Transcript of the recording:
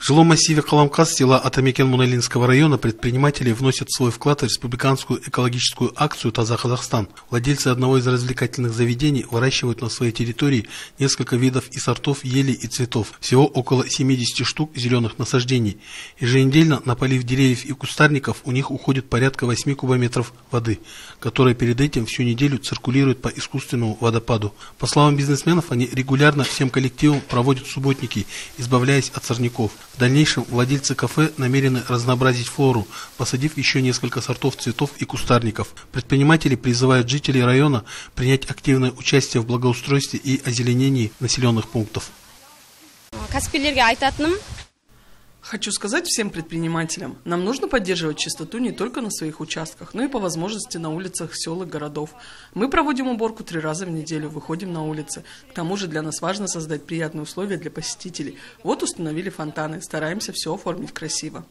В жилом массиве Каламкас села Атамекен Муналинского района предприниматели вносят свой вклад в республиканскую экологическую акцию «Таза Казахстан». Владельцы одного из развлекательных заведений выращивают на своей территории несколько видов и сортов ели и цветов. Всего около 70 штук зеленых насаждений. Еженедельно на полив деревьев и кустарников у них уходит порядка 8 кубометров воды, которая перед этим всю неделю циркулирует по искусственному водопаду. По словам бизнесменов, они регулярно всем коллективам проводят субботники, избавляясь от сорняков. В дальнейшем владельцы кафе намерены разнообразить флору, посадив еще несколько сортов цветов и кустарников. Предприниматели призывают жителей района принять активное участие в благоустройстве и озеленении населенных пунктов. Хочу сказать всем предпринимателям, нам нужно поддерживать чистоту не только на своих участках, но и по возможности на улицах сел и городов. Мы проводим уборку три раза в неделю, выходим на улицы. К тому же для нас важно создать приятные условия для посетителей. Вот установили фонтаны, стараемся все оформить красиво.